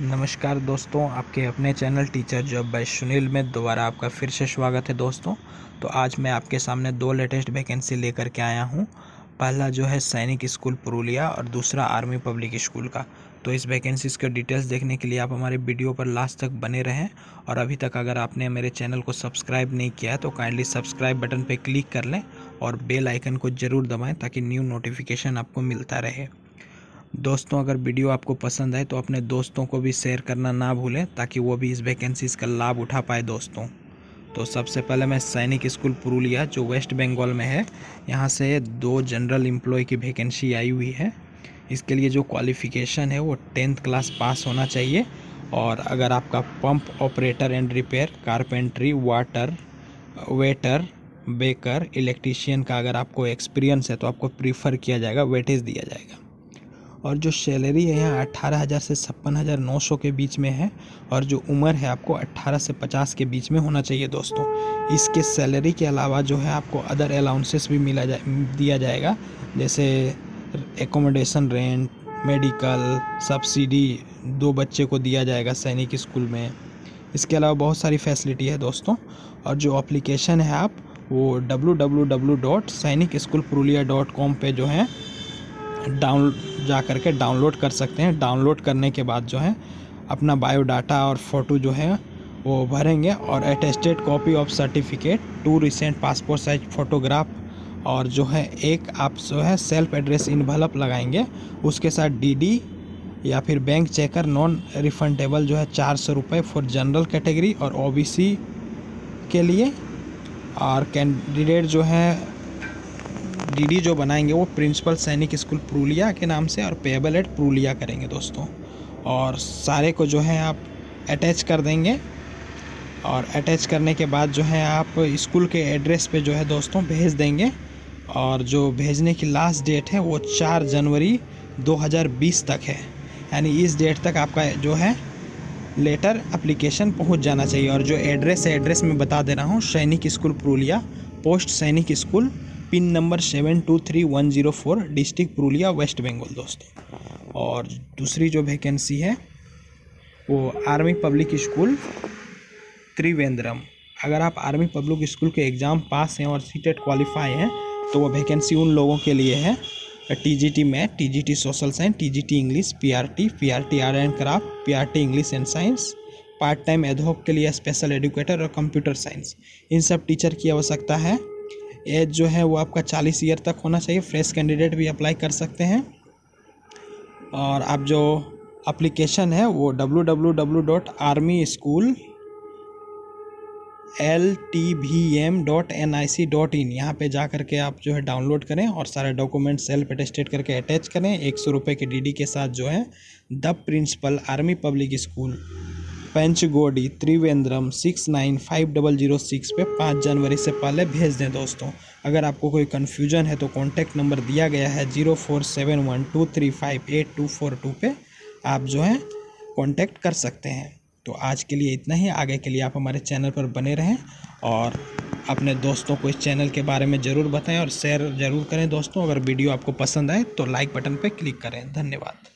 नमस्कार दोस्तों, आपके अपने channel teacher job by Sunil में दोबारा आपका फिर से स्वागत है दोस्तों। तो आज मैं आपके सामने दो लेटेस्ट वैकेंसी लेकर के आया हूँ। पहला जो है सैनिक स्कूल पुरुलिया और दूसरा आर्मी पब्लिक स्कूल का। तो इस वैकेंसीज के डिटेल्स देखने के लिए आप हमारे वीडियो पर लास्ट तक बने रहें और अभी तक अगर आपने मेरे चैनल को सब्सक्राइब नहीं किया है तो काइंडली सब्सक्राइब बटन पर क्लिक कर लें और बेल आइकन को ज़रूर दबाएँ ताकि न्यू नोटिफिकेशन आपको मिलता रहे। दोस्तों, अगर वीडियो आपको पसंद आए तो अपने दोस्तों को भी शेयर करना ना भूलें, ताकि वो भी इस वैकेंसीज़ का लाभ उठा पाए दोस्तों। तो सबसे पहले मैं सैनिक स्कूल पुरुलिया, जो वेस्ट बंगाल में है, यहाँ से दो जनरल एम्प्लॉय की वैकेंसी आई हुई है। इसके लिए जो क्वालिफ़िकेशन है, वो टेंथ क्लास पास होना चाहिए, और अगर आपका pump operator and repair carpentry water waiter baker electrician का अगर आपको एक्सपीरियंस है तो आपको प्रीफर किया जाएगा वेटेज दिया जाएगा। और जो सैलरी है यहाँ अट्ठारह हज़ार से छप्पन हज़ार नौ सौ के बीच में है और जो उम्र है आपको अट्ठारह से पचास के बीच में होना चाहिए दोस्तों। इसके सैलरी के अलावा जो है आपको अदर अलाउंसेस भी मिला जाए, दिया जाएगा, जैसे एकोमोडेशन रेंट मेडिकल सब्सिडी दो बच्चे को दिया जाएगा सैनिक स्कूल में। इसके अलावा बहुत सारी फैसिलिटी है दोस्तों और जो अप्लीकेशन है आप, वो W W W dot Sainik school Purulia dot com पर जो है डाउन जा कर के डाउनलोड कर सकते हैं। डाउनलोड करने के बाद जो है, अपना बायोडाटा और फ़ोटो जो है, वो भरेंगे और attested copy of certificate two recent passport size photograph और जो है, एक आप जो है सेल्फ एड्रेस इन्वलप लगाएँगे। उसके साथ डीडी या फिर बैंक चेकर नॉन रिफंडेबल जो है, चार सौ रुपये फॉर जनरल कैटेगरी और ओबीसी के लिए। और कैंडिडेट जो है डीडी जो बनाएँगे वो प्रिंसिपल सैनिक स्कूल पुरुलिया के नाम से और पेबल एट पुरुलिया करेंगे दोस्तों। और सारे को जो है आप अटैच कर देंगे। और अटैच करने के बाद जो है आप स्कूल के एड्रेस पे जो है दोस्तों भेज देंगे। और जो भेजने की लास्ट डेट है वो चार जनवरी 2020 तक है। यानी इस डेट तक आपका जो है लेटर अप्लीकेशन पहुँच जाना चाहिए। और जो एड्रेस है एड्रेस में बता दे रहा हूँ, Sainik school Purulia post Sainik school pin number seven two three one zero four, district Purulia, West Bengal, दोस्तों। और दूसरी जो वैकेंसी है, वो आर्मी पब्लिक स्कूल त्रिवेंद्रम। अगर आप आर्मी पब्लिक स्कूल के एग्ज़ाम पास हैं और सीटेट क्वालिफाई हैं तो वो वैकेंसी उन लोगों के लिए है। T G T math T G T social science T G T English P R T P R T art and craft P R T English and science part time ad hoc के लिए special educator और computer science इन सब teacher की आवश्यकता है। As जो है वो आपका चालीस ईयर तक होना चाहिए। फ्रेश कैंडिडेट भी अप्लाई कर सकते हैं। और आप जो अप्लीकेशन है वो W W W dot army school L T V M dot N I C dot in यहाँ पर जा करके आप जो है डाउनलोड करें और सारे डॉक्यूमेंट सेल्फ अटेस्टेड करके अटैच करें। एक सौ रुपये के डी डी के साथ जो है the principal army public school Panchgodi Trivandrum six nine five double zero six पे पाँच जनवरी से पहले भेज दें दोस्तों। अगर आपको कोई कन्फ्यूज़न है तो कॉन्टैक्ट नंबर दिया गया है zero four seven one two three five eight two four two पे आप जो है कॉन्टैक्ट कर सकते हैं। तो आज के लिए इतना ही। आगे के लिए आप हमारे चैनल पर बने रहें और अपने दोस्तों को इस चैनल के बारे में ज़रूर बताएँ और शेयर ज़रूर करें दोस्तों। अगर वीडियो आपको पसंद आए तो लाइक बटन पर क्लिक करें। धन्यवाद।